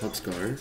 Let's go.